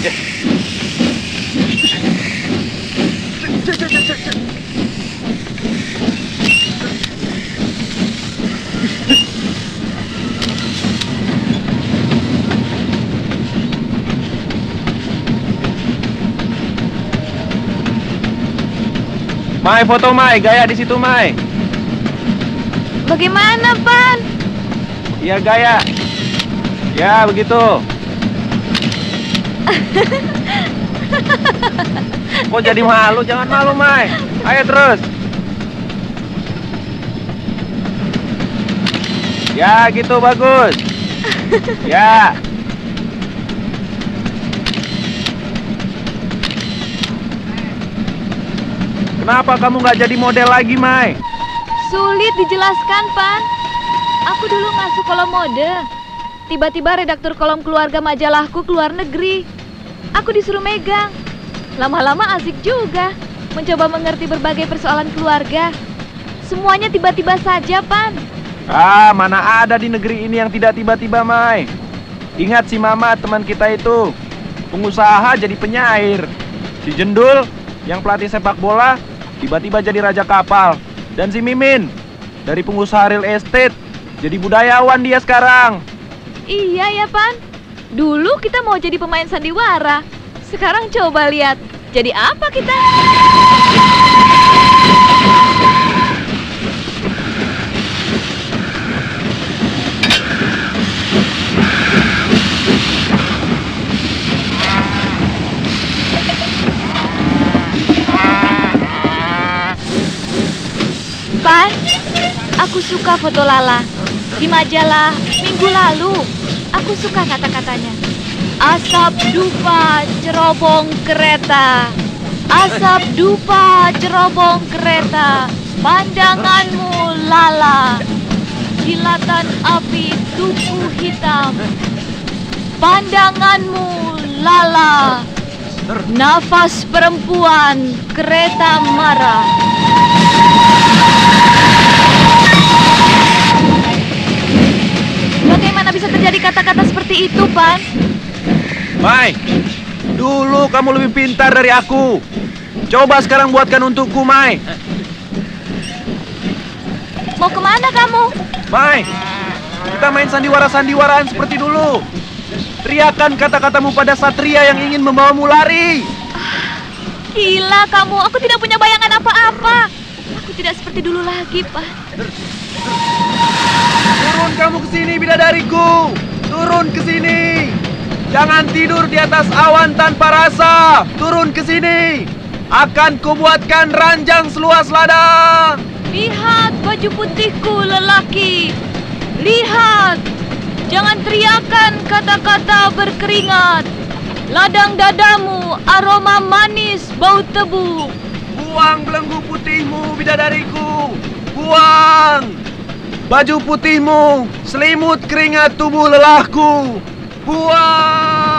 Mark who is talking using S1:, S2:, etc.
S1: Mai foto Mai, gaya di situ Mai.
S2: Bagaimana, Pan?
S1: Iya gaya. Ya begitu. Kok jadi malu? Jangan malu Mai. Ayo terus. Ya gitu bagus. Ya. Kenapa kamu nggak jadi model lagi, Mai?
S2: Sulit dijelaskan, Pan. Aku dulu masuk kolom mode. Tiba-tiba redaktur kolom keluarga majalahku keluar negeri. Aku disuruh megang. Lama-lama asik juga. Mencoba mengerti berbagai persoalan keluarga. Semuanya tiba-tiba saja, Pan.
S1: Ah, mana ada di negeri ini yang tidak tiba-tiba, Mai. Ingat si Mama, teman kita itu. Pengusaha jadi penyair. Si Jendul, yang pelatih sepak bola, tiba-tiba jadi raja kapal. Dan si Mimin, dari pengusaha real estate, jadi budayawan dia sekarang.
S2: Iya ya, Pan. Dulu kita mau jadi pemain sandiwara. Sekarang coba lihat. Jadi apa kita? Pan, aku suka foto Lala di majalah minggu lalu. Aku suka kata-katanya. Asap dupa cerobong kereta. Asap dupa cerobong kereta. Pandanganmu Lala. Kilatan api tubuh hitam. Pandanganmu Lala. Nafas perempuan kereta marah. Bagaimana bisa terjadi kata-kata seperti itu, Pan?
S1: Mai, dulu kamu lebih pintar dari aku. Coba sekarang buatkan untukku, Mai.
S2: Mau ke mana kamu?
S1: Mai, kita main sandiwara-sandiwaraan seperti dulu. Teriakan kata-katamu pada satria yang ingin membawamu lari.
S2: Gila kamu, aku tidak punya bayangan apa-apa. Aku tidak seperti dulu lagi, Pak.
S1: Turun kamu ke sini, bidadariku. Turun ke sini. Jangan tidur di atas awan tanpa rasa. Turun ke sini. Akan kubuatkan ranjang seluas ladang.
S2: Lihat baju putihku, lelaki. Lihat. Jangan teriakan kata-kata berkeringat. Ladang dadamu aroma manis bau tebu.
S1: Buang belenggu putihmu, bidadariku. Buang. Baju putihmu, selimut keringat tubuh lelahku. Buang.